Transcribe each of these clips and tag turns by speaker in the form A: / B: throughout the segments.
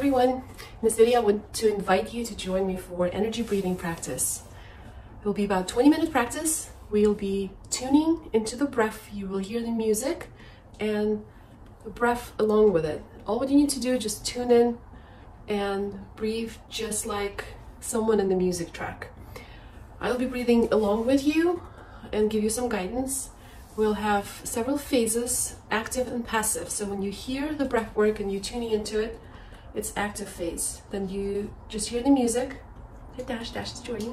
A: everyone. In this video, I want to invite you to join me for energy breathing practice. It will be about 20 minute practice. We'll be tuning into the breath. You will hear the music and the breath along with it. All what you need to do is just tune in and breathe just like someone in the music track. I'll be breathing along with you and give you some guidance. We'll have several phases, active and passive. So when you hear the breath work and you're tuning into it, it's active phase. Then you just hear the music. Hey Dash, Dash is joining.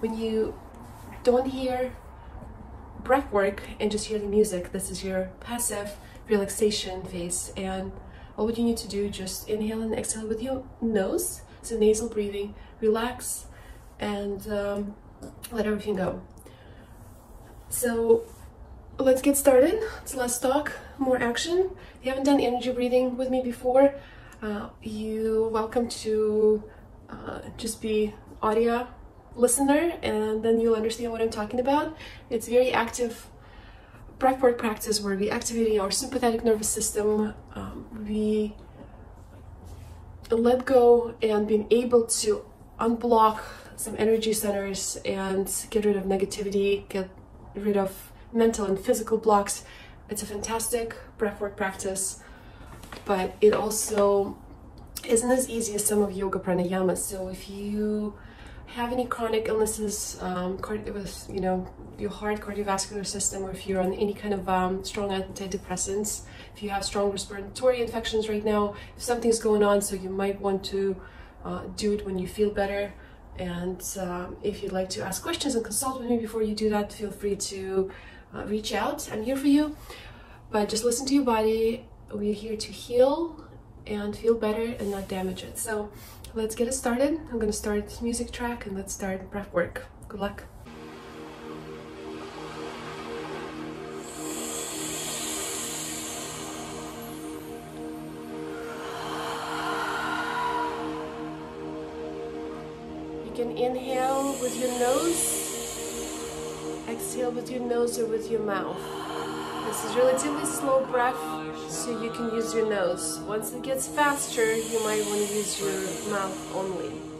A: When you don't hear breath work and just hear the music, this is your passive relaxation phase. And all you need to do just inhale and exhale with your nose. So nasal breathing, relax and um, let everything go. So let's get started. It's less talk, more action. If you haven't done energy breathing with me before, uh, you're welcome to uh, just be audio listener and then you'll understand what I'm talking about. It's very active breathwork practice where we activating our sympathetic nervous system. Um, we let go and being able to unblock some energy centers and get rid of negativity, get rid of mental and physical blocks. It's a fantastic breathwork practice but it also isn't as easy as some of yoga pranayama. So if you have any chronic illnesses um, with you know your heart cardiovascular system or if you're on any kind of um, strong antidepressants if you have strong respiratory infections right now if something's going on so you might want to uh, do it when you feel better. And um, if you'd like to ask questions and consult with me before you do that feel free to uh, reach out. I'm here for you. But just listen to your body we're here to heal and feel better and not damage it. So let's get it started. I'm gonna start this music track and let's start breath work. Good luck. You can inhale with your nose, exhale with your nose or with your mouth. This is relatively slow breath, so you can use your nose. Once it gets faster, you might want to use your mouth only.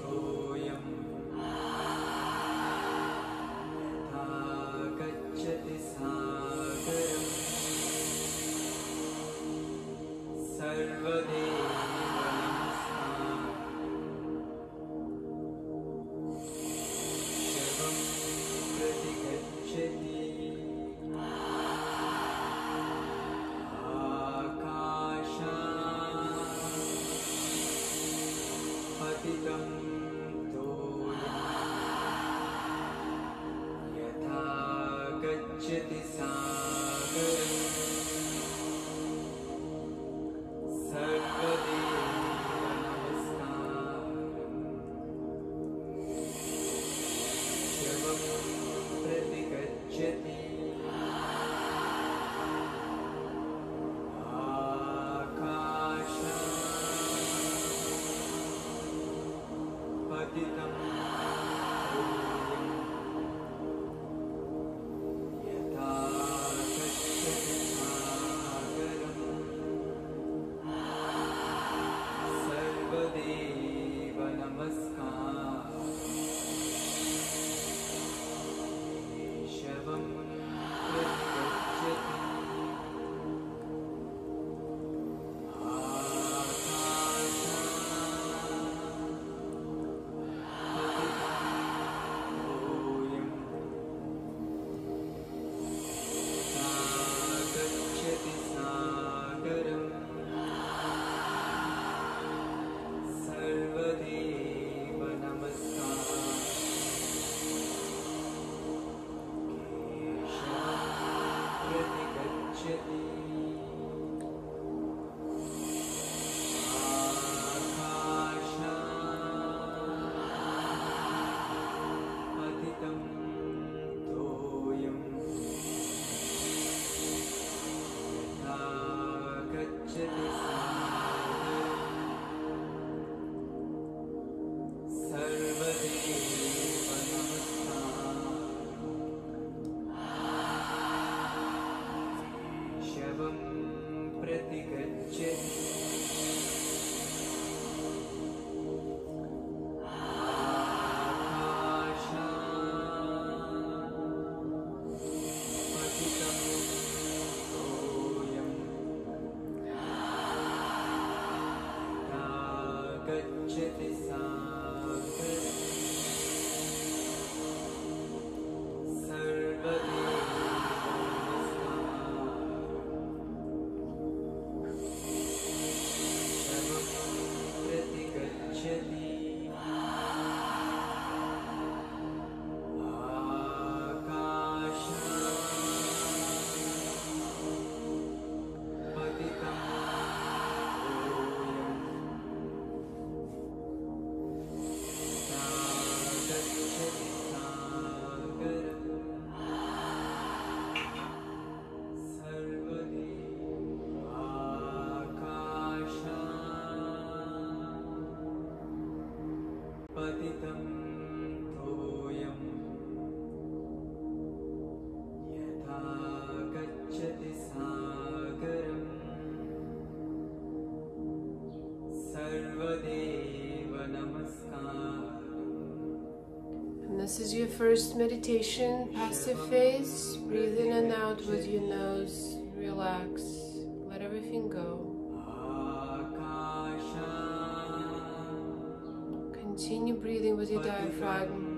B: Cię
C: Ty This is your first meditation, passive phase. Breathe in and out with your nose. Relax. Let everything go. Continue breathing with your diaphragm.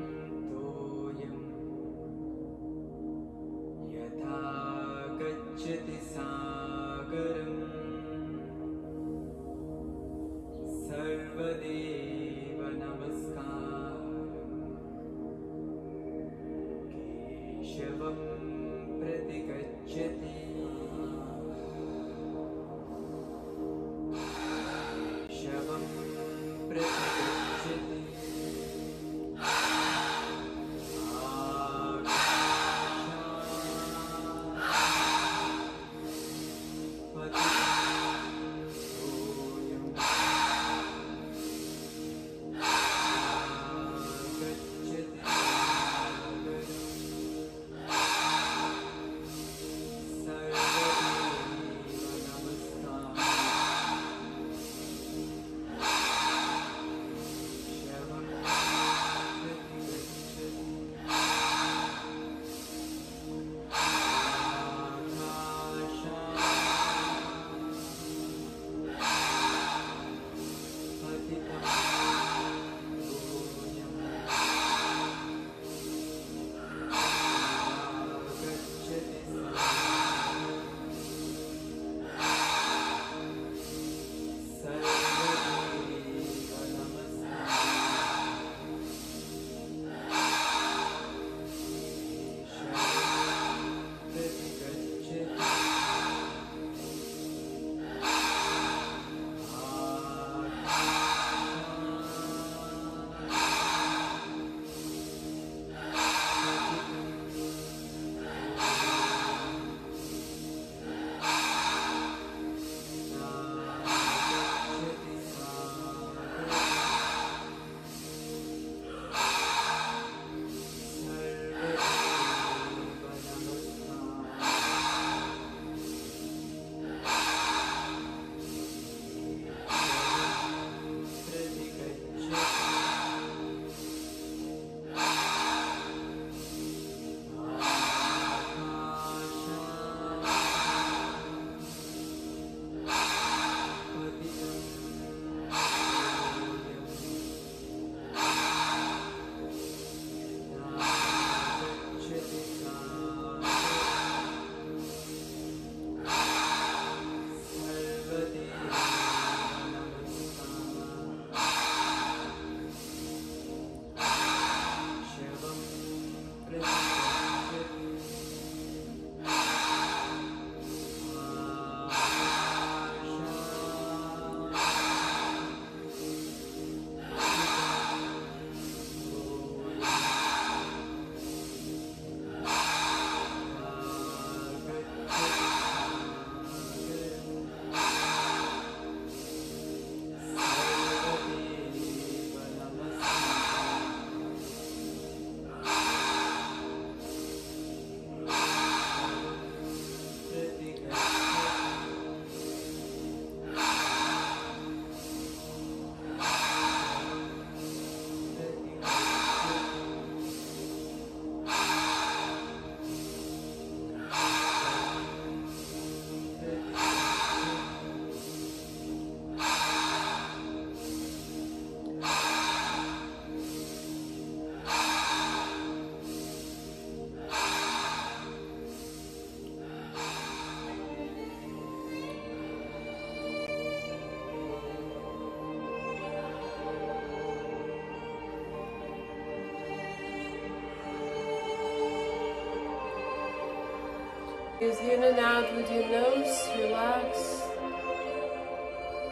A: Breathe in and out with your nose, relax.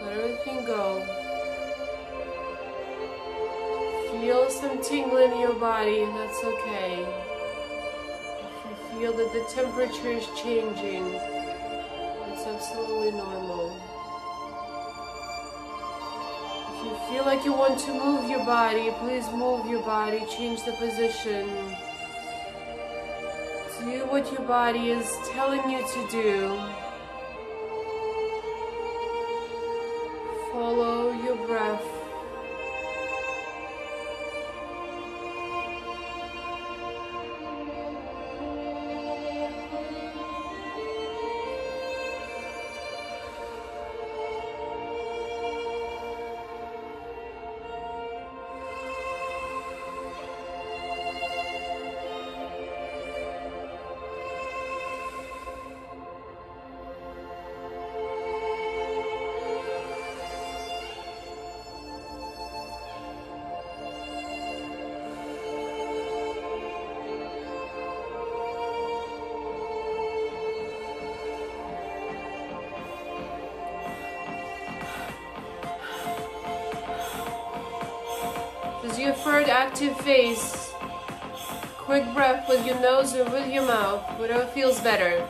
A: Let everything go. Feel some tingling in your body, that's okay. If you feel that the temperature is changing, it's absolutely normal. If you feel like you want to move your body, please move your body, change the position. Do what your body is telling you to do. Follow your breath. Third active phase. Quick breath with your nose or with your mouth, whatever feels better.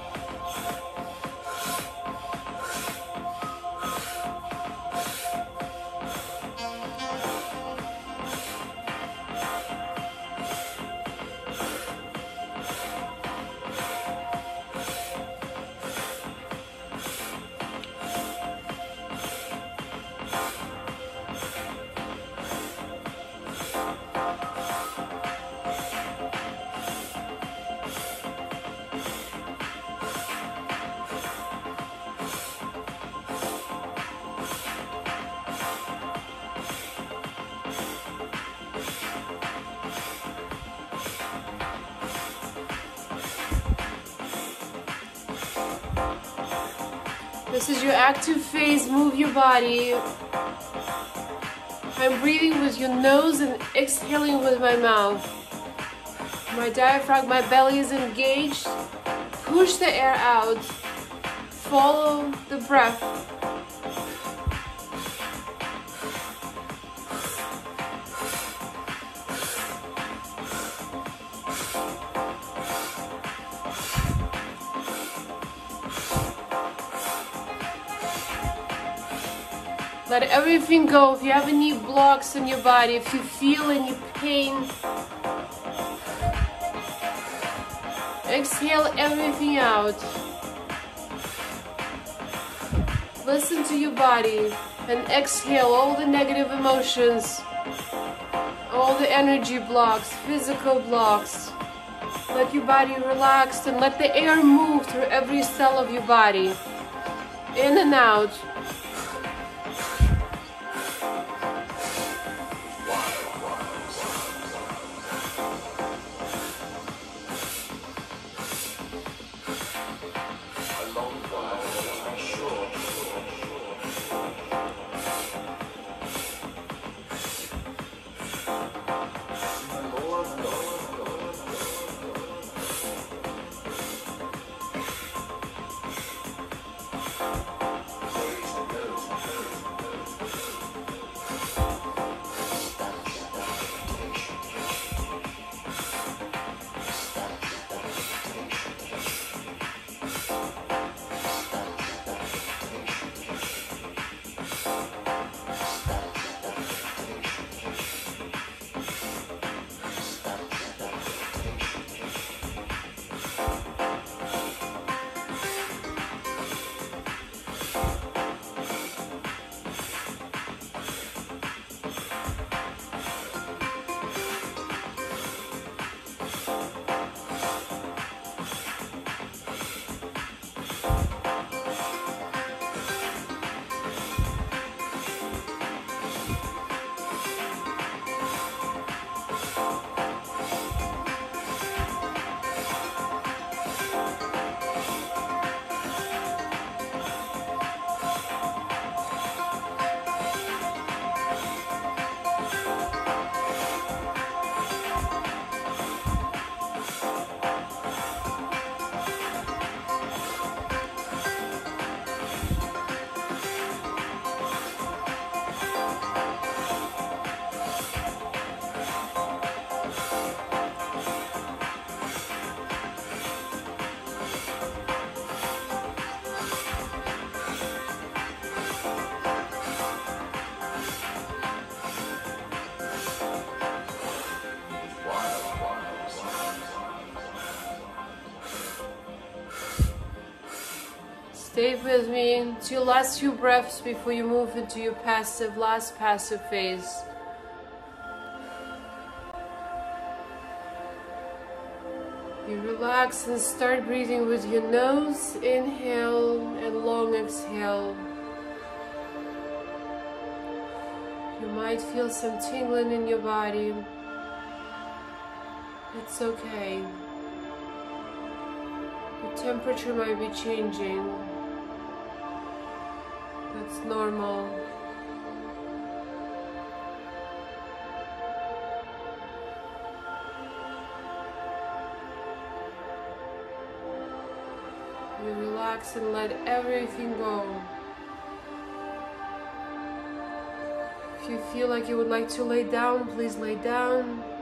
A: This is your active phase. Move your body. I'm breathing with your nose and exhaling with my mouth. My diaphragm, my belly is engaged. Push the air out. Follow the breath. Let everything go. If you have any blocks in your body, if you feel any pain, exhale everything out. Listen to your body and exhale all the negative emotions, all the energy blocks, physical blocks. Let your body relax and let the air move through every cell of your body. In and out. With me to your last few breaths before you move into your passive, last passive phase. You relax and start breathing with your nose, inhale and long exhale. You might feel some tingling in your body. It's okay. The temperature might be changing. That's normal. You relax and let everything go. If you feel like you would like to lay down, please lay down.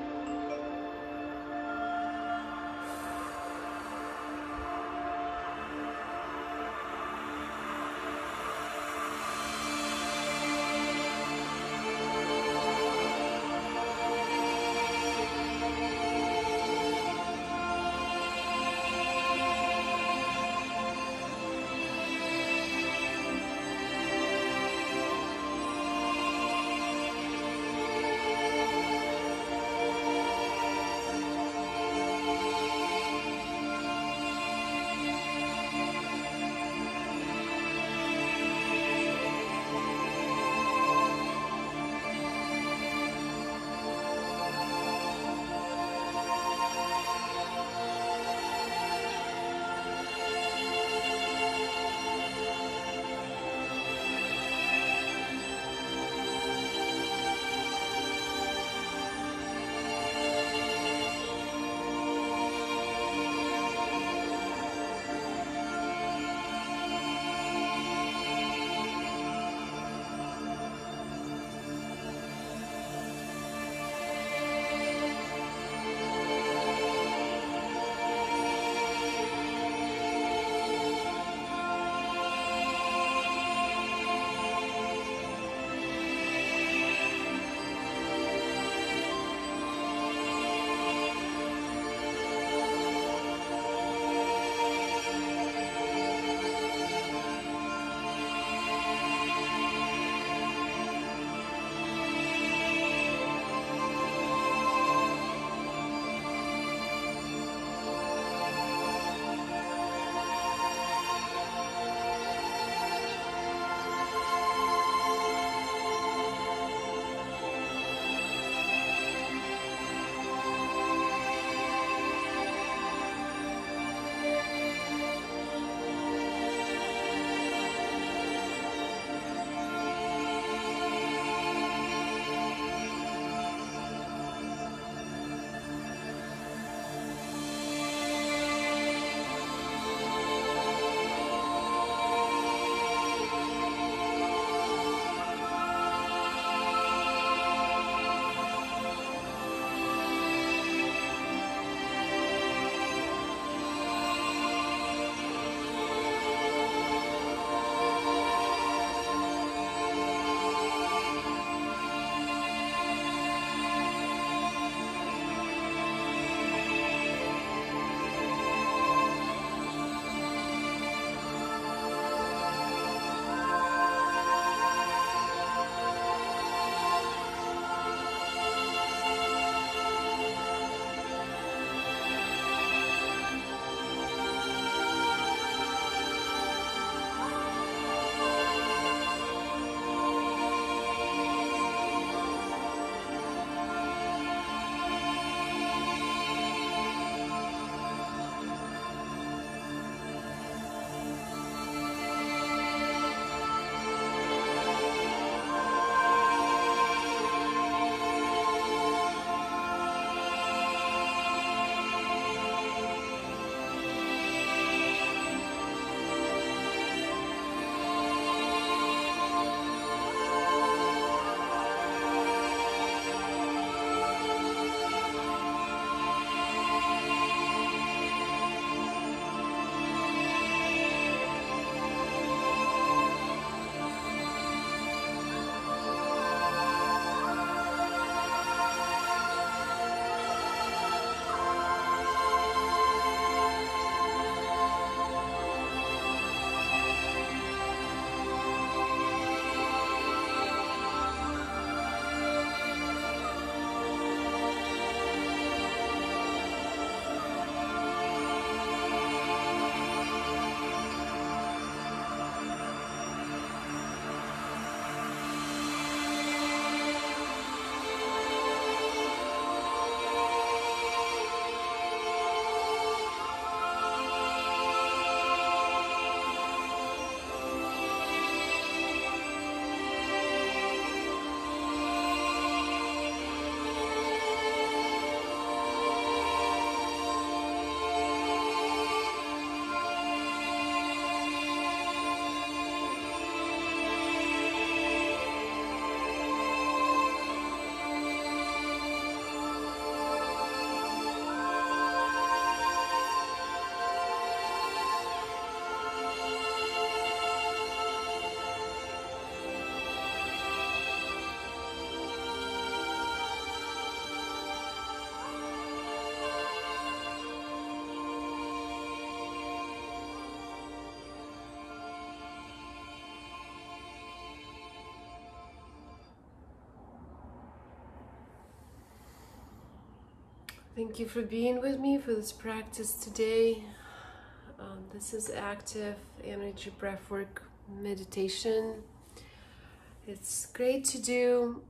A: Thank you for being with me for this practice today. Um, this is active energy breathwork meditation. It's great to do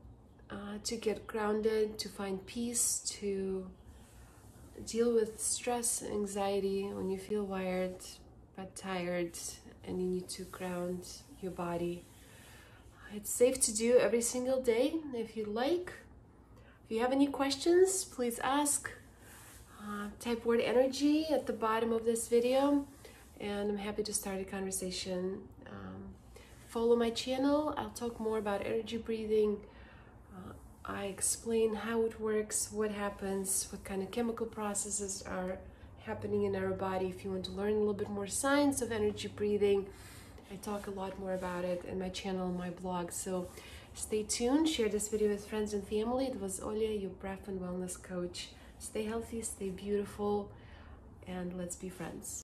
A: uh, to get grounded, to find peace, to deal with stress, anxiety when you feel wired but tired and you need to ground your body. It's safe to do every single day if you like. If you have any questions, please ask. Uh, type word energy at the bottom of this video and I'm happy to start a conversation. Um, follow my channel. I'll talk more about energy breathing. Uh, I explain how it works, what happens, what kind of chemical processes are happening in our body. If you want to learn a little bit more science of energy breathing, I talk a lot more about it in my channel, my blog. So stay tuned, share this video with friends and family. It was Olya, your breath and wellness coach. Stay healthy, stay beautiful, and let's be friends.